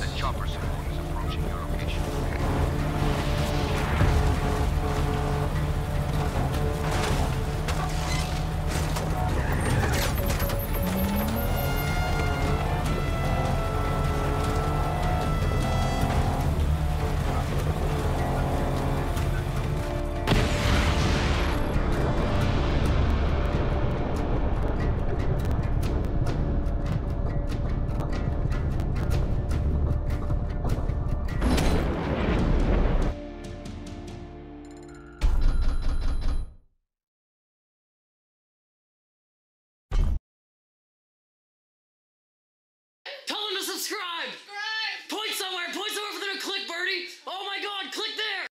The chopper support is approaching your location. Subscribe. Subscribe. Point somewhere.